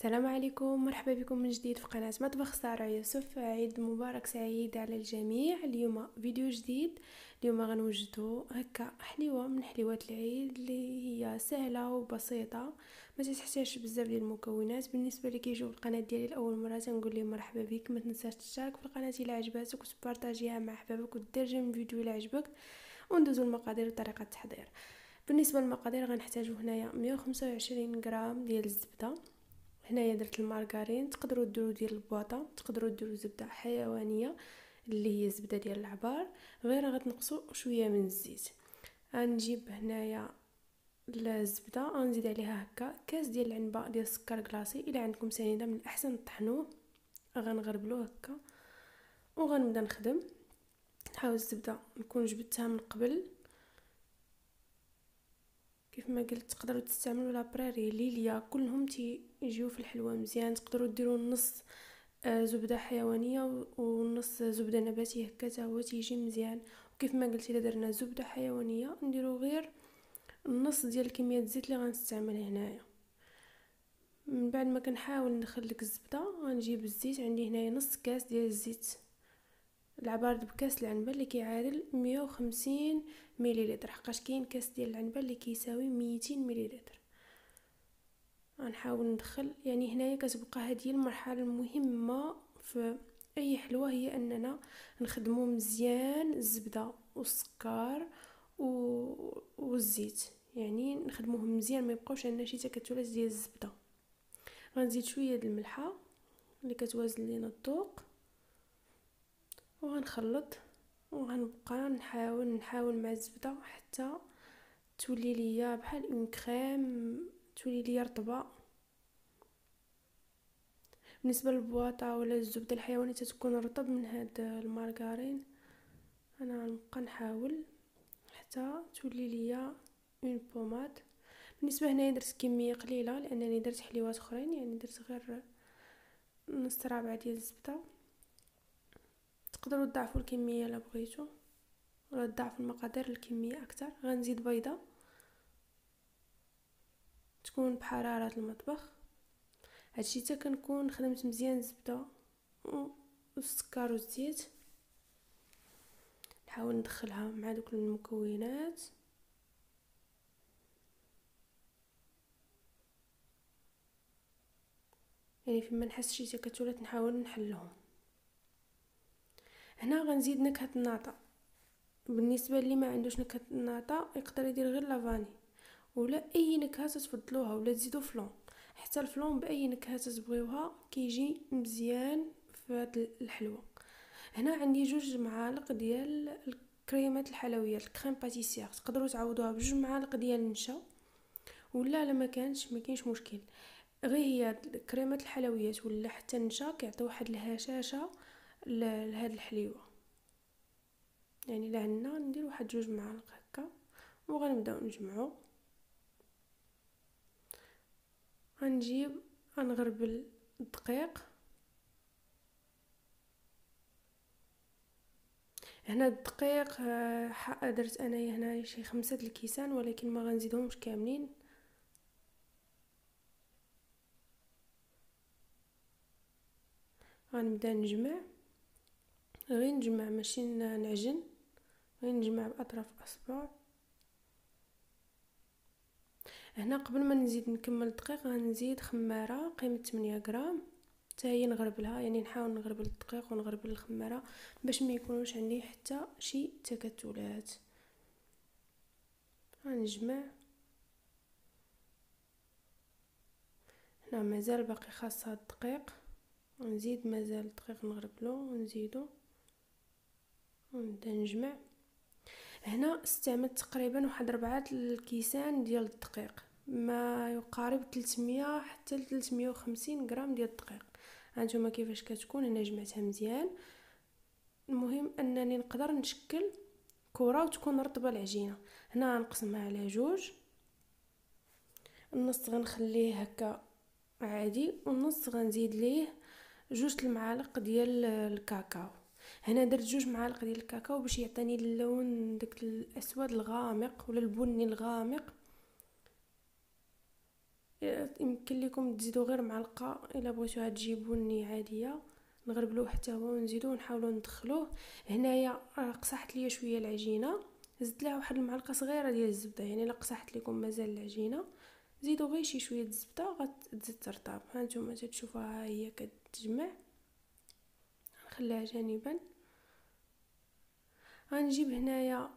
السلام عليكم مرحبا بكم من جديد في قناة مطبخ سارة يوسف. عيد مبارك سعيد على الجميع. اليوم فيديو جديد. اليوم غنوجدو هكا حليوة من حليوات العيد اللي هي سهلة وبسيطة ما تحتاجش بزاف ديال المكونات. بالنسبة اللي كيجيو القناة ديالي لأول مرة تنقول لهم مرحبا بك ما تنساش تشترك في القناة إلا عجباتك وتبارطاجيها مع أحبابك ودير من الفيديو إلا عجبك وندوزو المقادير وطريقة التحضير. بالنسبة للمقادير غنحتاجو هنايا 125 غرام ديال الزبدة. هنايا درت المارغرين تقدروا ديروا ديال البواطة تقدروا ديروا زبدة حيوانية اللي هي زبدة ديال العبار غير غتنقصوا شوية من الزيت. غنجيب هنايا الزبده غنزيد عليها هكا كاس ديال العنبة ديال السكر كلاصي إلا عندكم سنيدة من الأحسن طحنوه غنغربلو هكا وغنبدا نخدم. نحاول الزبدة نكون جبدتها من قبل. كيف ما قلت تقدروا تستعملوا لا براري ليليا كلهم تيجيو في الحلوى مزيان. تقدروا ديروا نص آه، زبدة حيوانية ونص زبدة نباتية هكا حتى هو تيجي مزيان. وكيف ما قلت إلا درنا زبدة حيوانية نديرو غير النص ديال كمية الزيت اللي غنستعمل هنايا. من بعد ما كنحاول ندخل لك الزبدة غنجيب الزيت عندي هنايا نص كاس ديال الزيت. العبارد بكاس العنبه اللي كيعادل 150 مليلتر. حقاش كاين كاس ديال العنبه اللي كيساوي 200 مليلتر. غنحاول ندخل. يعني هنايا كتبقى هذه المرحلة المهمة في أي حلوة هي أننا نخدمو مزيان الزبدة والسكر والزيت. يعني نخدموهم مزيان ما يبقاوش عندنا شي تكتلات ديال الزبدة. غنزيد شوية د الملحة اللي كتوازن لينا الذوق. وغنخلط وغنبقى نحاول نحاول مع الزبدة حتى تولي ليا بحال une crème تولي ليا رطبة. بالنسبة للبواطة ولا الزبده الحيوانية تتكون رطب من هاد المارغرين أنا غنبقى نحاول حتى تولي ليا une pommade. بالنسبة هنايا درت كمية قليلة لأنني درت حليوات أخرين يعني درت غير نص رابع ديال الزبدة. تقدروا تضاعفوا الكمية إلا بغيتو. ولا تضاعفوا المقادير الكمية أكثر. غنزيد بيضة. تكون بحراره المطبخ. هادشي حتى كنكون خدمت مزيان الزبدة والسكر والزيت. نحاول ندخلها مع دوك المكونات. يعني فيما نحس شي تكتلات نحاول نحلهم. هنا غنزيد نكهة الناطا بالنسبة اللي ما عندوش نكهة الناطا يقدر يدير غير لافاني. ولا أي نكهة تفضلوها ولا تزيدوا فلون. حتى الفلون بأي نكهة تبغيوها كيجي مزيان في هاد الحلوة. هنا عندي جوج معالق ديال الكريمات الحلويات الكريم باتيسير. تقدروا تعوضوها بجوج معالق ديال النشا. ولا لما كانش ما كاينش مشكل. غير هي كريمات الحلويات ولا حتى النشا كيعطيو واحد الهشاشة لهاد الحليوة. يعني لعنا ندير واحد جوج معالق هكا وغنبداو نجمعو. غنجيب غنغربل الدقيق. هنا الدقيق آه، درت أنايا هنا شي خمسة الكيسان ولكن ما غنزيدهمش كاملين. غنبدا نجمع. غير نجمع ماشي نعجن غير نجمع باطراف الأصبع. هنا قبل ما نزيد نكمل الدقيق غنزيد خمارة قيمة 8 غرام. حتى هي نغربلها يعني نحاول نغربل الدقيق ونغربل الخمارة باش ما يكونوش عندي حتى شي تكتلات. غنجمع. هنا مازال باقي خاصها الدقيق. ونزيد مازال الدقيق نغربلو ونزيدو. ونبدا نجمع. هنا استعملت تقريبا واحد ربعة الكيسان ديال الدقيق. ما يقارب 300 حتى 350 غرام ديال الدقيق. هانتوما كيفاش كتكون؟ أنا جمعتها مزيان. المهم أنني نقدر نشكل كرة وتكون رطبة العجينة. هنا غنقسمها على جوج. النص غنخليه هكا عادي والنص غنزيد ليه جوج المعالق ديال الكاكاو. هنا درت جوج معالق ديال الكاكاو باش يعطيني اللون داك الأسود الغامق ولا البني الغامق. يمكن لكم تزيدوا غير معلقة إلا بغيتوها تجي بني عادية. نغربلوه حتى هو ونزيدو ونحاولوا ندخلوه. هنايا قصحت ليا شوية العجينة. زدت لها واحد المعلقة صغيرة ديال الزبدة. يعني إلا قصحت لكم مازال العجينة. زيدوا غير شي شوية الزبده غتزيد ترطاب. ها نتوما تشوفوها هي كتجمع. نخليها جانبا. غنجيب هنايا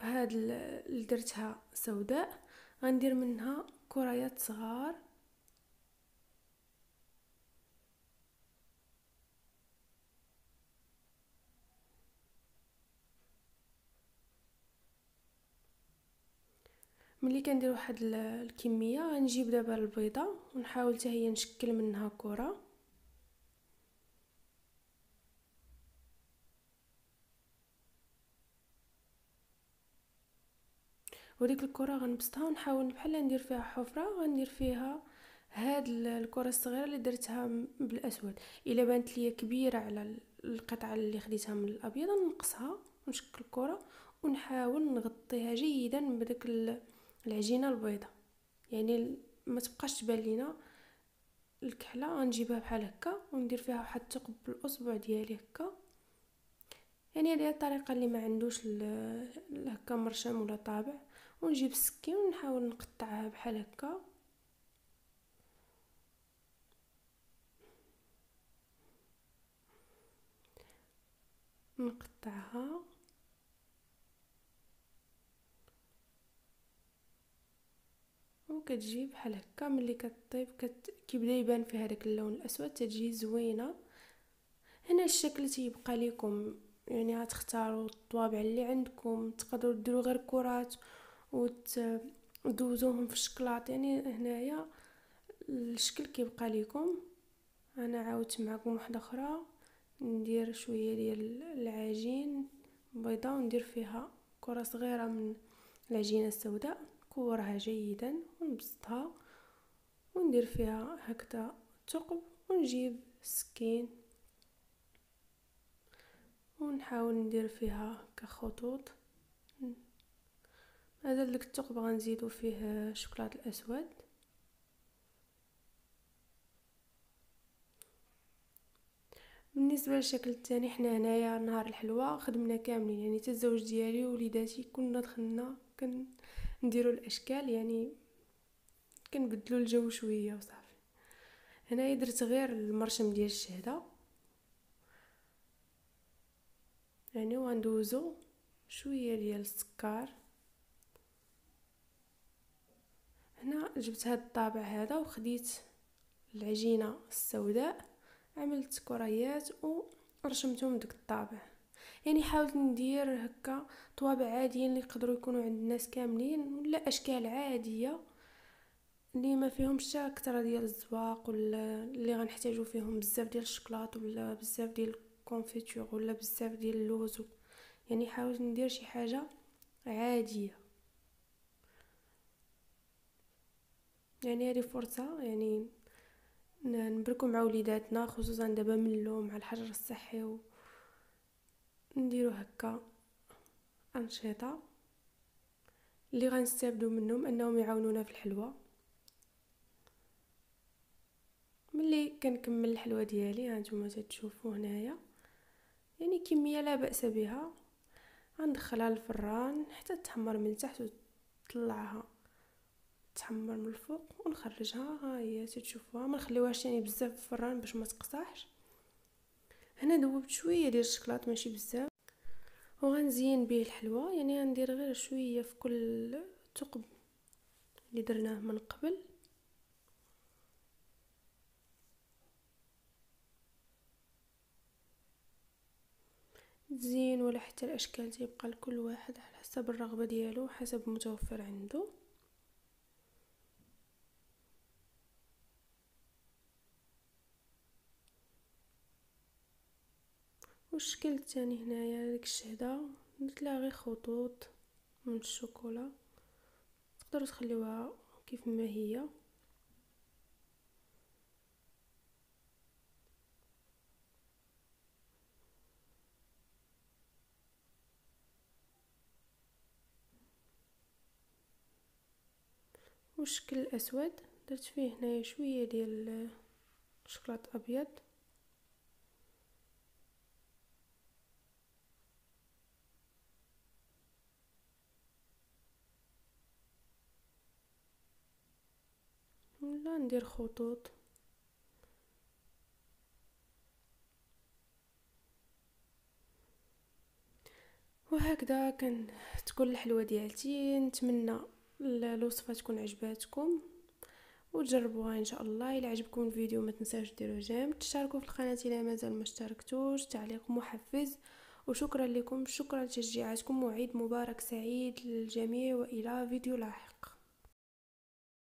هاد اللي درتها سوداء. غندير منها كريات صغار. ملي كندير واحد الكمية غنجيب دابا البيضة ونحاول حتى هي نشكل منها كرة. وديك الكرة غنبسطها ونحاول بحال ندير فيها حفرة غندير فيها هاد الكرة الصغيرة اللي درتها بالأسود. إلا بانت ليا كبيرة على القطعة اللي خديتها من الأبيض نقصها ونشكل الكرة ونحاول نغطيها جيدا بداك العجينة البيضاء. يعني ما تبقاش تبان لينا الكحلة غنجيبها بحال هكا وندير فيها واحد الثقب بالأصبع ديالي هكا. يعني هذه الطريقة اللي ما عندوش هكا مرشم ولا طابع. ونجيب السكين ونحاول نقطعها بحال هكا. نقطعها. وكتجي بحال هكا ملي كطيب كت... كيبدا يبان فيها داك اللون الأسود تجي زوينة. هنا الشكل تيبقى لكم يعني غتختاروا الطوابع اللي عندكم تقدروا ديروا غير كرات وتدوزوهم في الشكلاط يعني هنايا الشكل كيبقى لكم أنا عاودت معكم واحدة أخرى. ندير شوية ديال العجين بيضة وندير فيها كرة صغيرة من العجينة السوداء نكورها جيدا ونبسطها وندير فيها هكذا ثقب ونجيب السكين ونحاول ندير فيها كخطوط. هذا داك الثقب غنزيدو فيه الشوكولاط الأسود. بالنسبة للشكل الثاني حنا هنايا نهار الحلوى خدمنا كاملين يعني حتى الزوج ديالي ووليداتي كنا دخلنا كن نديرو الأشكال يعني كنبدلو الجو شوية وصافي. هنايا درت غير المرشم ديال الشهده يعني وندوزو شوية ديال السكر. هنا جبت هاد الطابع هذا وخديت العجينة السوداء عملت كريات ورشمتهم بدك الطابع. يعني حاولت ندير هكا طوابع عاديين اللي يقدروا يكونوا عند الناس كاملين ولا أشكال عادية اللي ما فيهمش حتى كثر ديال الزواق ولا اللي غنحتاجو فيهم بزاف ديال الشكلاط ولا بزاف ديال ال confiture ولا بزاف ديال اللوز يعني حاولت ندير شي حاجة عادية. يعني هذه فرصة يعني نبركو مع وليداتنا خصوصا دابا ملو مع الحجر الصحي و نديرو هكا أنشطة اللي غنستافدو منهم أنهم يعاونونا في الحلوى. ملي كنكمل الحلوى ديالي هانتوما تشوفوا هنايا. يعني كمية لا بأس بها. غندخلها للفران حتى تحمر من تحت وتطلعها. تحمر من الفوق ونخرجها. ها هي تشوفوها ما نخليوهاش يعني بزاف في الفران باش ما تقصحش هنا ذوبت شوية ديال الشكلاط ماشي بزاف. وغنزين به الحلوى. يعني غندير غير شوية في كل ثقب اللي درناه من قبل. زين ولا حتى الأشكال تيبقى لكل واحد على حسب الرغبة ديالو حسب متوفر عنده. والشكل الثاني هنايا ديك الشهده درت لها غير خطوط من الشوكولا. تقدروا تخليوها كيف ما هي. والشكل الأسود. درت فيه هنايا شوية ديال الشوكولاط أبيض. ولا ندير خطوط. وهكذا كان تكون الحلوة ديالتي. نتمنى الوصفة تكون عجباتكم. وتجربوها إن شاء الله. إلى عجبكم الفيديو ما تنساوش ديروا جيم. تشتركوا في القناة إلى مازال ما اشتركتوش. تعليق محفز وشكرا لكم. شكرا لتشجيعاتكم. وعيد مبارك سعيد للجميع. وإلى فيديو لاحق.